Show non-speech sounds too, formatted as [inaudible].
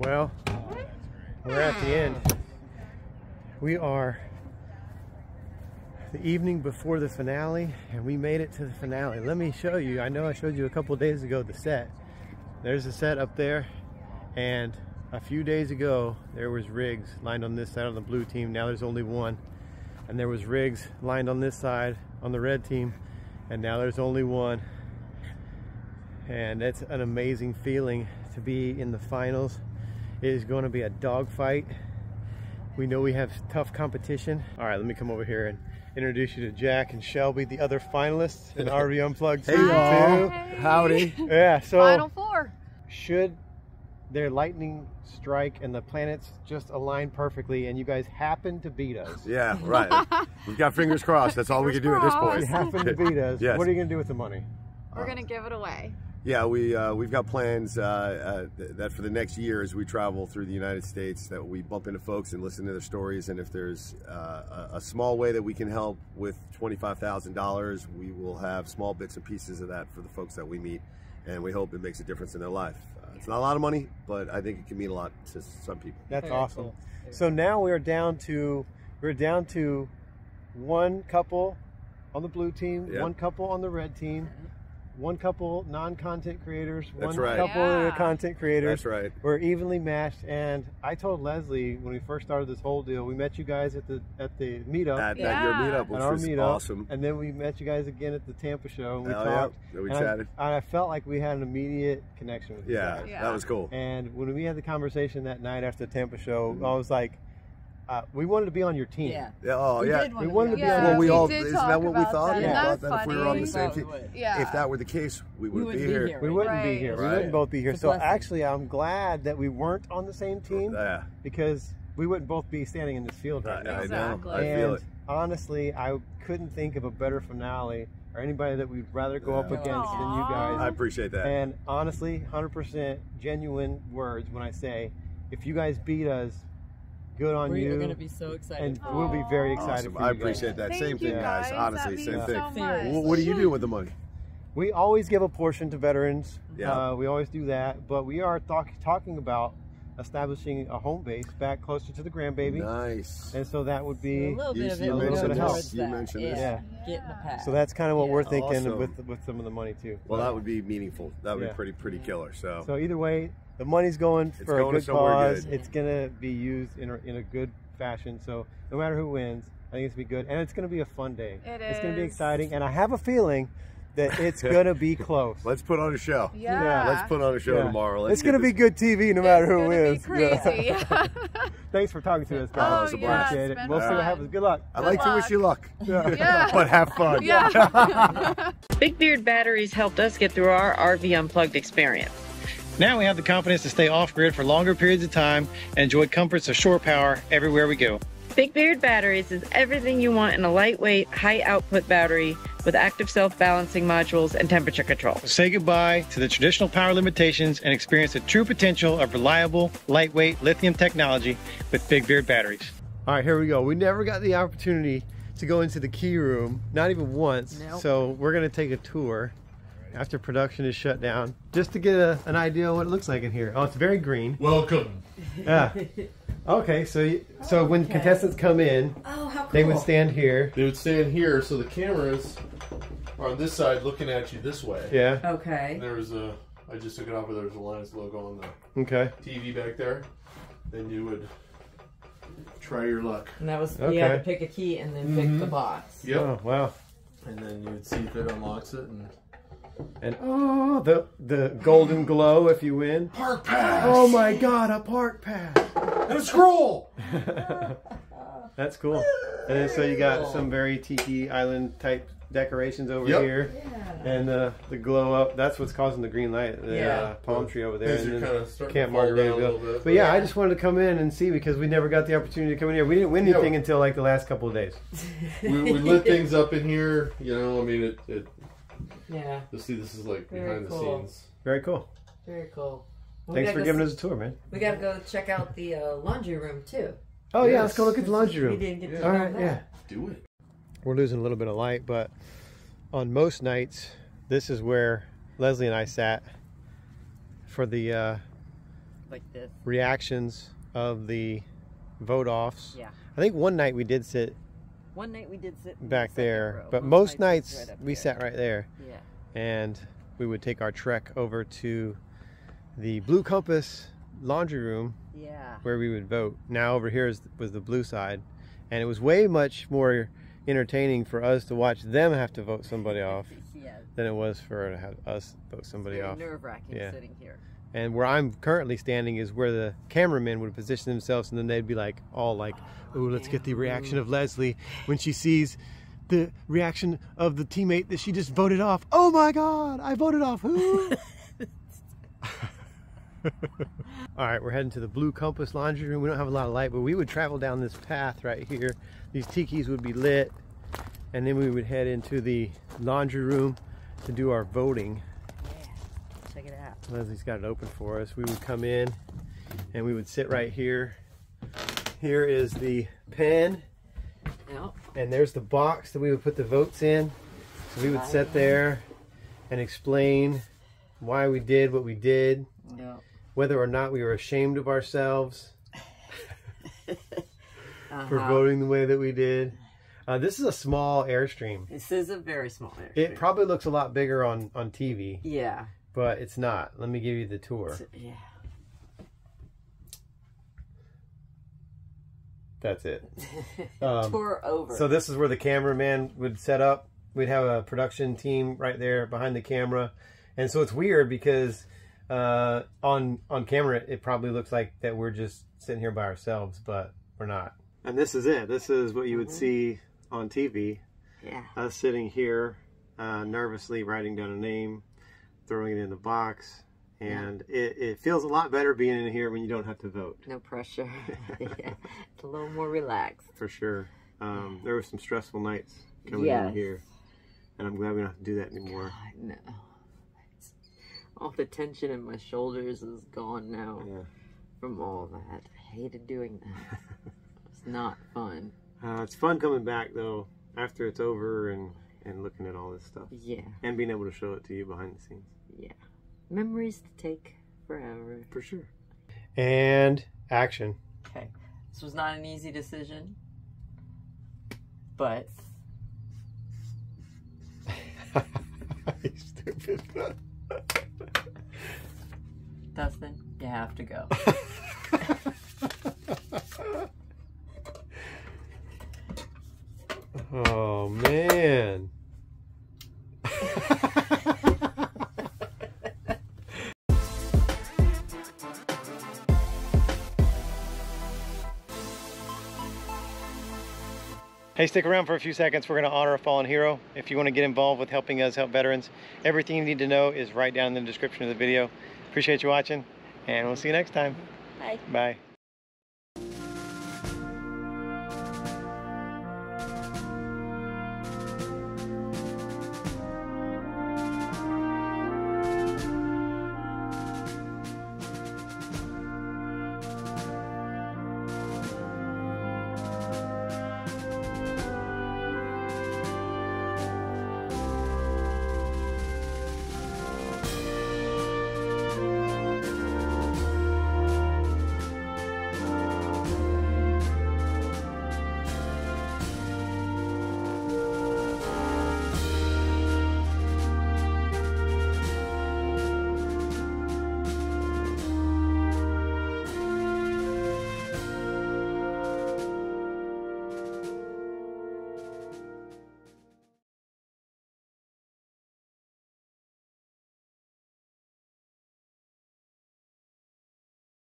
Well, we're at the end. We are the evening before the finale, and we made it to the finale. Let me show you. I know I showed you a couple days ago the set. There's the set up there, and a few days ago there was rigs lined on this side on the blue team. Now there's only one, and there was rigs lined on this side on the red team, and now there's only one. And it's an amazing feeling to be in the finals. It is going to be a dogfight. We know we have tough competition. All right, let me come over here and introduce you to Jack and Shelby, the other finalists in [laughs] RV Unplugged Hey, Season y'all. 2. Howdy. Yeah, so Final four. should their lightning strike and the planets just align perfectly and you guys happen to beat us, Yeah, right. [laughs] We've got fingers crossed. That's all we can do at this if you point. happen to beat us, [laughs] Yes. what are you going to do with the money? We're gonna give it away. Yeah, we uh, we've got plans uh, uh, that for the next year as we travel through the United States that we bump into folks and listen to their stories. And if there's uh, a, a small way that we can help with twenty five thousand dollars, we will have small bits and pieces of that for the folks that we meet, and we hope it makes a difference in their life. Uh, it's not a lot of money, but I think it can mean a lot to some people. That's Very awesome. cool. So now we're down to we're down to one couple on the blue team, Yep. one couple on the red team, one couple non-content creators, That's one right. couple that are Yeah. content creators. That's right. We're evenly matched, and I told Leslie when we first started this whole deal, we met you guys at the at the meetup. At, at your meetup, at which our was meetup, awesome. and then we met you guys again at the Tampa show, and we Hell talked. yeah. We and I- chatted. and I felt like we had an immediate connection with you Yeah, guys. Yeah. that was cool. And when we had the conversation that night after the Tampa show, Mm-hmm. I was like, uh, we wanted to be on your team. Yeah. Yeah, oh We yeah. did We wanted to be be on on Well, your we all did isn't that what we thought? that. We Yeah. thought that if we were on the same team, Yeah. if that were the case, we We would be wouldn't be here. here. We wouldn't be Right. here. We wouldn't both be here. It's So actually, I'm glad that we weren't on the same team Yeah, because we wouldn't both be standing in this field right now. I know. Exactly. I feel and it. honestly, I couldn't think of a better finale or anybody that we'd rather go up Yeah. against than you guys. I appreciate that. And honestly, 100% genuine words when I say, if you guys beat us, good on you. We're going to be so excited. and we'll be very excited awesome. for you I guys. appreciate that. Thank same thing, guys. guys. Honestly, that same means thing. So much. What do you do with the money? We always give a portion to veterans. Yeah. Uh, we always do that. But we are talk- talking about establishing a home base back closer to the grandbaby. Nice. And so that would be a little You- bit of you it will mentioned go this. towards You mentioned this. Yeah. Get in the past. So that's kind of what Yeah. we're thinking Awesome. with with some of the money too. Well, that would be meaningful. That would Yeah. be pretty pretty killer. So, So either way, the money's going It's for going a good cause. good. It's gonna be used in a, in a good fashion. So no matter who wins, I think it's gonna be good, and it's gonna be a fun day. It It's gonna be exciting, and I have a feeling that it's [laughs] gonna be close. let's put on a show. Yeah. Yeah, Let's put on a show Yeah. tomorrow. Let's it's gonna be good TV no matter It's who wins. Be Yeah. crazy. [laughs] [laughs] Thanks for talking to us, Oh, guys. it was a yeah, blast. Appreciate it's it. been We'll see what happens. Good luck. I like to wish you luck, Yeah. but have fun. Yeah. Big Beard Batteries helped us get through our RV Unplugged experience. Now we have the confidence to stay off grid for longer periods of time and enjoy comforts of shore power everywhere we go. Big Beard Batteries is everything you want in a lightweight, high output battery with active self balancing modules and temperature control. Say goodbye to the traditional power limitations and experience the true potential of reliable, lightweight lithium technology with Big Beard batteries. All right, here we go. We never got the opportunity to go into the key room, not even once. Nope. So we're gonna take a tour after production is shut down, just to get a, an idea of what it looks like in here. Oh, it's very green. Welcome. Yeah. Okay, so you, so when Okay. contestants come in, Oh, how cool. they would stand here. They would stand here, so the cameras are on this side looking at you this way. Yeah. Okay. And there was a, I just took it off, but there was a Lions logo on the Okay. TV back there. Then you would try your luck. And that was, Okay. you had to pick a key and then pick Mhm. the box. Yep. Oh wow. And then you would see if it unlocks it. And And oh, the the golden glow if you win. Park pass. Oh my God, a park pass. And a scroll. [laughs] That's cool. And then so you got some very tiki island type decorations over Yep. here, Yeah. and uh, the glow up. That's what's causing the green light. The Yeah. uh, palm tree over there. Things and are then kind of starting Camp to fall down Margaritaville. bit. But yeah, I just wanted to come in and see because we never got the opportunity to come in here. We didn't win Yeah. anything until like the last couple of days. we, we lit things up in here. You know, I mean, it. it Yeah. you'll see, this is like Very behind cool. the scenes. Very cool. Very cool. Well, Thanks for giving s- us a tour, man. We gotta go check out the uh, laundry room too. Oh yeah, Yes. let's go look at the laundry We room. didn't get to Yeah. go All that. yeah. Do it. We're losing a little bit of light, but on most nights, this is where Leslie and I sat for the uh, like this. reactions of the vote offs. Yeah. I think one night we did sit One night we did sit back there, row. but most it's nights right we there. sat right there. Yeah. and we would take our trek over to the Blue Compass laundry room Yeah. where we would vote. Now over here is, was the blue side, and it was way much more entertaining for us to watch them have to vote somebody [laughs] off yeah. than it was for to us vote somebody off. Nerve wracking Yeah. sitting here. And where I'm currently standing is where the cameramen would position themselves, and then they'd be like, all like, "Oh, let's get the reaction of Leslie when she sees." The reaction of the teammate that she just voted off. Oh my God! I voted off who? [laughs] All right, we're heading to the Blue Compass Laundry Room. We don't have a lot of light, but we would travel down this path right here. These tikis would be lit, and then we would head into the laundry room to do our voting. Check it out. Leslie's got it open for us. We would come in, and we would sit right here. Here is the pen, Yep. and there's the box that we would put the votes in. So we would sit there and explain why we did what we did, Yep. whether or not we were ashamed of ourselves [laughs] for Uh-huh. voting the way that we did. Uh, this is a small airstream. This is a very small area. It probably looks a lot bigger on, on TV, Yeah. But it's not. Let me give you the tour. Yeah. That's it. [laughs] Um, Tour over. So this is where the cameraman would set up. We'd have a production team right there behind the camera, and so it's weird because uh, on on camera it probably looks like that we're just sitting here by ourselves, but we're not. And this is it. This is what you would see on TV. yeah. Us sitting here, uh, nervously writing down a name, throwing it in the box, and it, it feels a lot better being in here when you don't have to vote. No pressure. [laughs] [laughs] yeah. It's a little more relaxed. for sure. Um, there were some stressful nights coming Yes. in here, and I'm glad we don't have to do that anymore. I know. It's- all the tension in my shoulders is gone now Yeah. from all that. I hated doing that. [laughs] it's not fun. Uh, it's fun coming back though after it's over and and looking at all this stuff Yeah. and being able to show it to you behind the scenes Yeah. Memories to take forever. for sure. And action. Okay. This was not an easy decision. But you [laughs] stupid. Dustin, you have to go. [laughs] oh man. Hey, stick around for a few seconds. We're going to honor a fallen hero. If you want to get involved with helping us help veterans, everything you need to know is right down in the description of the video. Appreciate you watching, and we'll see you next time. Bye. Bye.